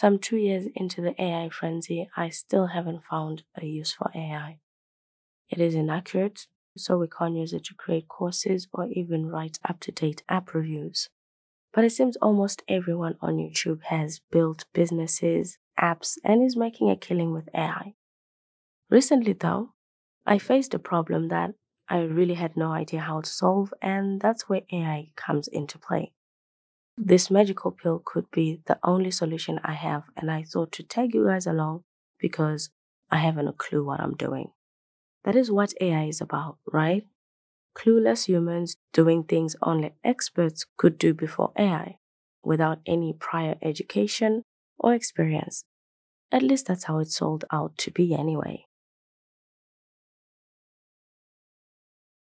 Some two years into the AI frenzy, I still haven't found a use for AI. It is inaccurate, so we can't use it to create courses or even write up to date app reviews. But it seems almost everyone on YouTube has built businesses, apps, and is making a killing with AI. Recently, though, I faced a problem that I really had no idea how to solve, and that's where AI comes into play. This magical pill could be the only solution I have, and I thought to tag you guys along because I haven't a clue what I'm doing. That is what AI is about, right? Clueless humans doing things only experts could do before AI without any prior education or experience. At least that's how it's sold out to be, anyway.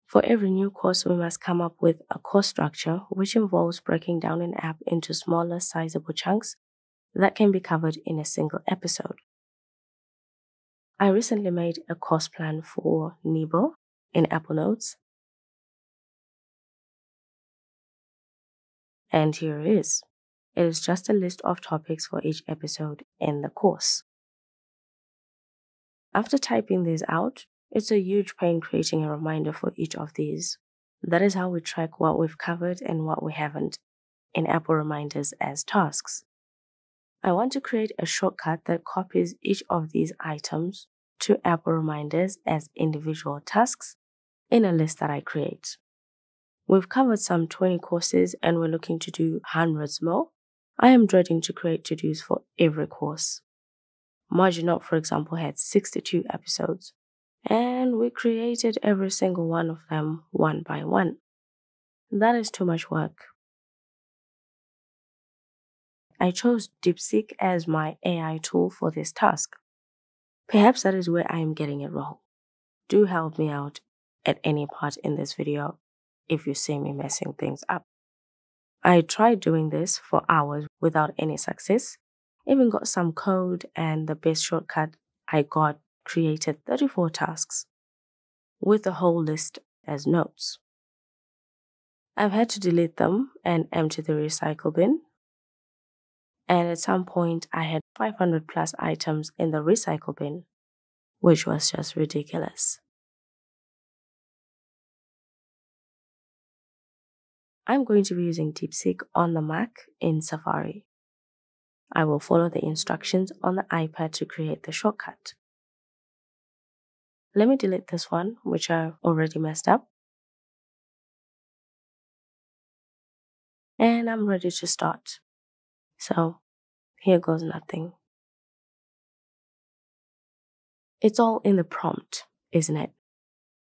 For every new course, we must come up with a course structure, which involves breaking down an app into smaller, sizable chunks that can be covered in a single episode. I recently made a course plan for Nebo in Apple Notes. And here it is. It is just a list of topics for each episode in the course. After typing these out, it's a huge pain creating a reminder for each of these. That is how we track what we've covered and what we haven't in Apple Reminders as tasks. I want to create a shortcut that copies each of these items to Apple Reminders as individual tasks in a list that I create. We've covered some 20 courses and we're looking to do hundreds more. I am dreading to create to dos for every course. Margin Up, for example, had 62 episodes and we created every single one of them one by one. That is too much work. I chose DeepSeek as my AI tool for this task. Perhaps that is where I am getting it wrong. Do help me out at any part in this video if you see me messing things up. I tried doing this for hours without any success, even got some code, and the best shortcut I got created 34 tasks with the whole list as notes. I've had to delete them and empty the recycle bin. And at some point, I had 500 plus items in the recycle bin, which was just ridiculous. I'm going to be using DeepSeek on the Mac in Safari. I will follow the instructions on the iPad to create the shortcut. Let me delete this one, which I already messed up. And I'm ready to start. So here goes nothing. It's all in the prompt, isn't it?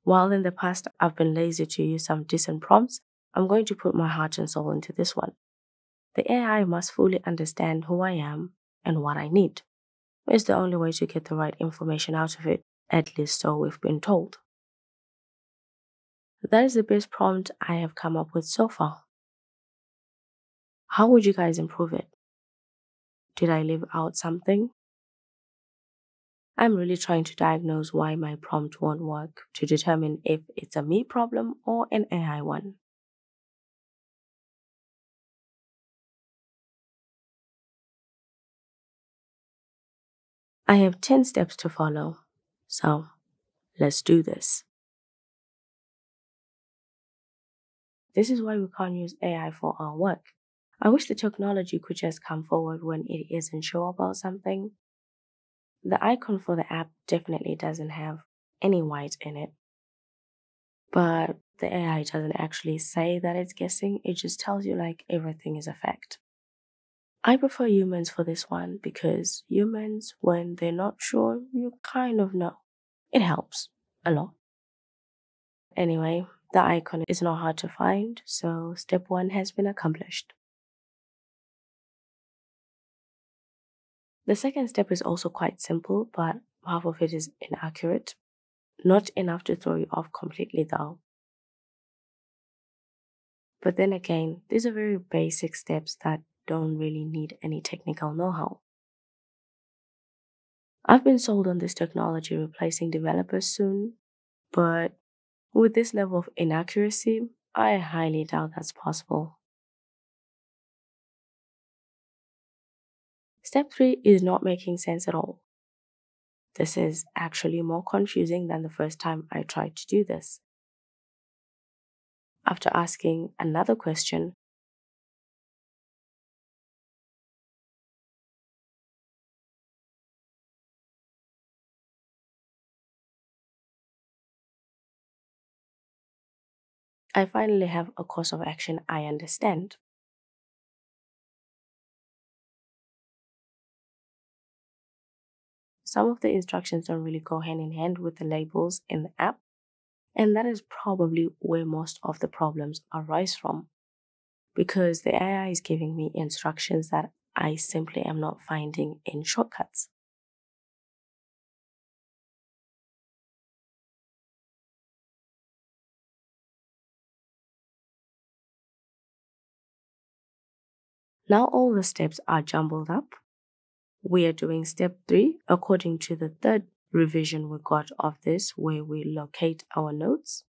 While in the past I've been lazy to use some decent prompts, I'm going to put my heart and soul into this one. The AI must fully understand who I am and what I need. It's the only way to get the right information out of it at least so we've been told. That is the best prompt I have come up with so far. How would you guys improve it? Did I leave out something? I'm really trying to diagnose why my prompt won't work to determine if it's a me problem or an AI one. I have 10 steps to follow. So let's do this. This is why we can't use AI for our work. I wish the technology could just come forward when it isn't sure about something. The icon for the app definitely doesn't have any white in it. But the AI doesn't actually say that it's guessing, it just tells you like everything is a fact. I prefer humans for this one because humans, when they're not sure, you kind of know. It helps a lot. Anyway, the icon is not hard to find, so step one has been accomplished. The second step is also quite simple, but half of it is inaccurate. Not enough to throw you off completely, though. But then again, these are very basic steps that don't really need any technical know how. I've been sold on this technology replacing developers soon, but with this level of inaccuracy, I highly doubt that's possible. Step 3 is not making sense at all. This is actually more confusing than the first time I tried to do this. After asking another question, I finally have a course of action I understand. Some of the instructions don't really go hand in hand with the labels in the app, and that is probably where most of the problems arise from. Because the AI is giving me instructions that I simply am not finding in shortcuts. Now all the steps are jumbled up. We are doing step three according to the third revision we got of this, where we locate our notes.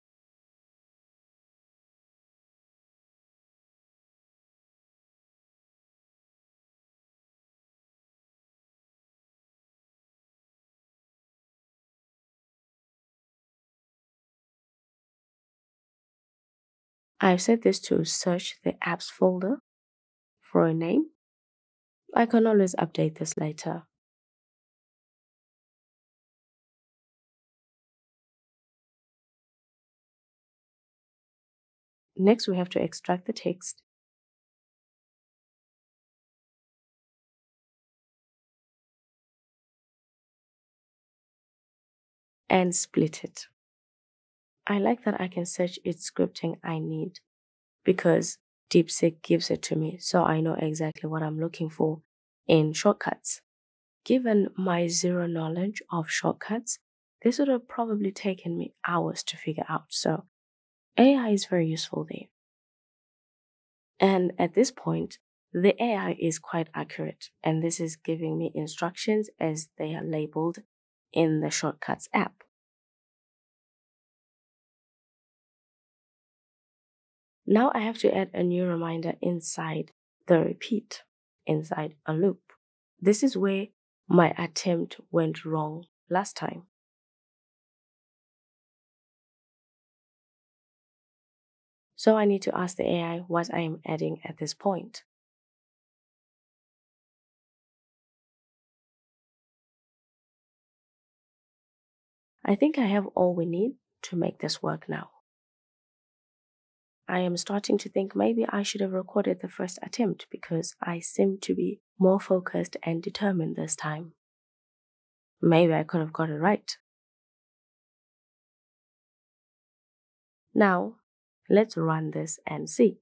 I've set this to search the apps folder for a name. I can always update this later. Next, we have to extract the text. And split it. I like that I can search its scripting I need because DeepSeek gives it to me, so I know exactly what I'm looking for in shortcuts. Given my zero knowledge of shortcuts, this would have probably taken me hours to figure out, so AI is very useful there. And at this point, the AI is quite accurate, and this is giving me instructions as they are labeled in the Shortcuts app. Now I have to add a new reminder inside the repeat, inside a loop. This is where my attempt went wrong last time. So I need to ask the AI what I am adding at this point. I think I have all we need to make this work now. I am starting to think maybe I should have recorded the first attempt because I seem to be more focused and determined this time. Maybe I could have got it right. Now, let's run this and see.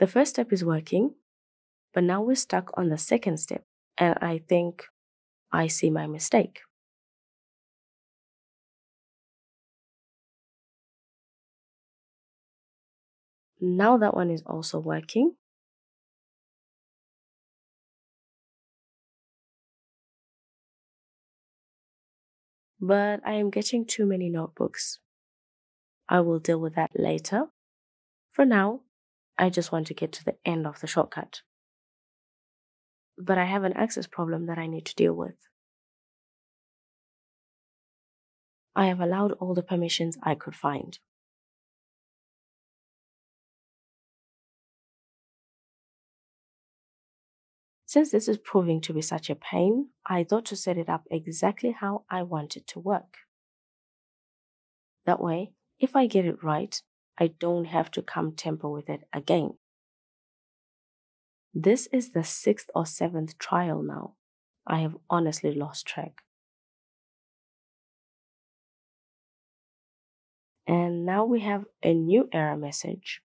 The first step is working, but now we're stuck on the second step, and I think I see my mistake. Now that one is also working. But I am getting too many notebooks. I will deal with that later. For now, I just want to get to the end of the shortcut. But I have an access problem that I need to deal with. I have allowed all the permissions I could find. Since this is proving to be such a pain, I thought to set it up exactly how I want it to work. That way, if I get it right, I don't have to come temper with it again. This is the sixth or seventh trial now. I have honestly lost track. And now we have a new error message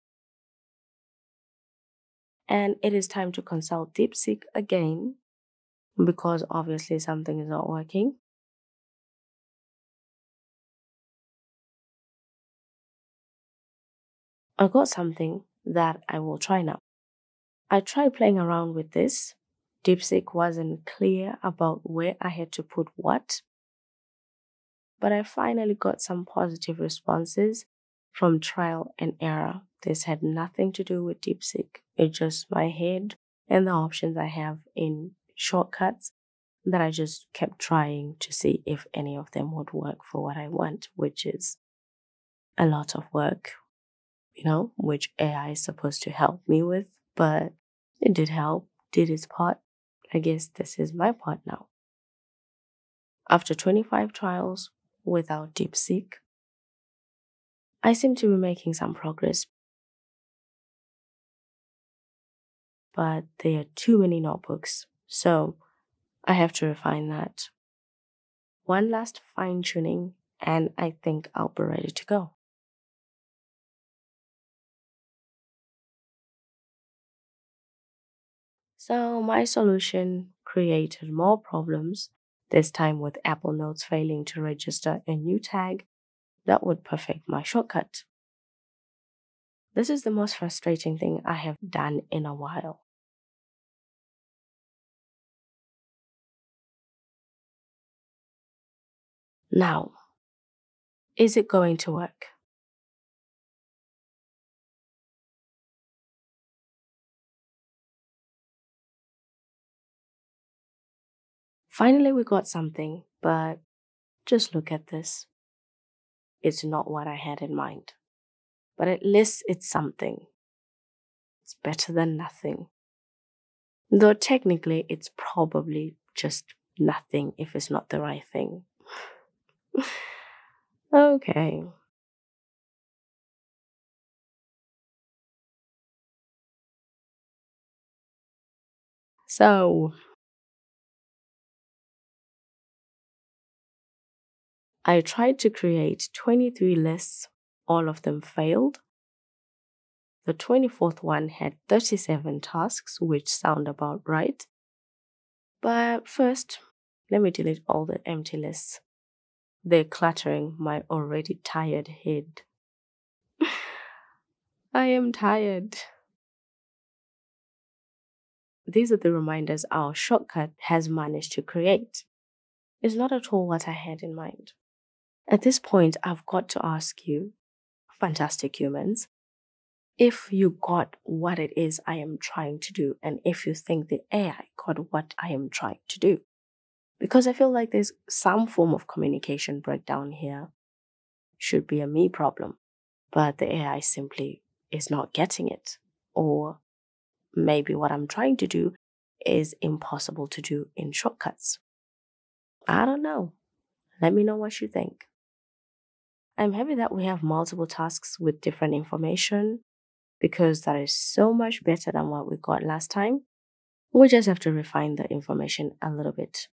and it is time to consult DeepSeek again because obviously something is not working. I got something that I will try now. I tried playing around with this. DeepSeek wasn't clear about where I had to put what, but I finally got some positive responses from trial and error this had nothing to do with DeepSeek. It's just my head and the options I have in shortcuts that I just kept trying to see if any of them would work for what I want, which is a lot of work, you know, which AI is supposed to help me with, but it did help, did its part. I guess this is my part now. After 25 trials without DeepSeek, I seem to be making some progress. But there are too many notebooks, so I have to refine that. One last fine tuning, and I think I'll be ready to go. So, my solution created more problems, this time with Apple Notes failing to register a new tag that would perfect my shortcut. This is the most frustrating thing I have done in a while. Now, is it going to work? Finally, we got something, but just look at this. It's not what I had in mind, but at least it's something. It's better than nothing. Though technically, it's probably just nothing if it's not the right thing. okay. So, I tried to create 23 lists, all of them failed. The 24th one had 37 tasks, which sound about right. But first, let me delete all the empty lists. They're cluttering my already tired head. I am tired. These are the reminders our shortcut has managed to create. It's not at all what I had in mind. At this point, I've got to ask you, fantastic humans, if you got what it is I am trying to do, and if you think the AI got what I am trying to do because I feel like there's some form of communication breakdown here. Should be a me problem, but the AI simply is not getting it. Or maybe what I'm trying to do is impossible to do in shortcuts. I don't know. Let me know what you think. I'm happy that we have multiple tasks with different information because that is so much better than what we got last time. We just have to refine the information a little bit.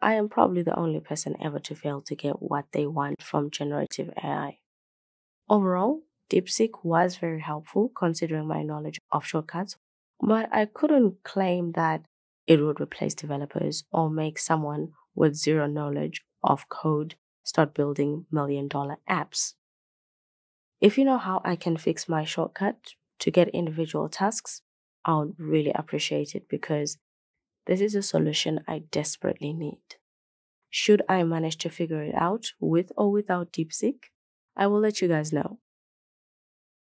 I am probably the only person ever to fail to get what they want from generative AI. Overall, DeepSeek was very helpful considering my knowledge of shortcuts, but I couldn't claim that it would replace developers or make someone with zero knowledge of code start building million dollar apps. If you know how I can fix my shortcut to get individual tasks, I would really appreciate it because this is a solution I desperately need. Should I manage to figure it out with or without DeepSeek, I will let you guys know.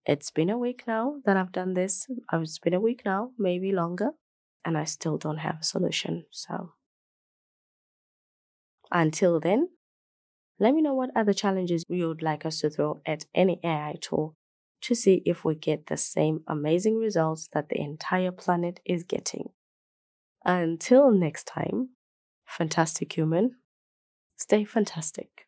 It's been a week now that I've done this. It's been a week now, maybe longer, and I still don't have a solution. So, until then, let me know what other challenges you would like us to throw at any AI tool to see if we get the same amazing results that the entire planet is getting. Until next time, fantastic human, stay fantastic.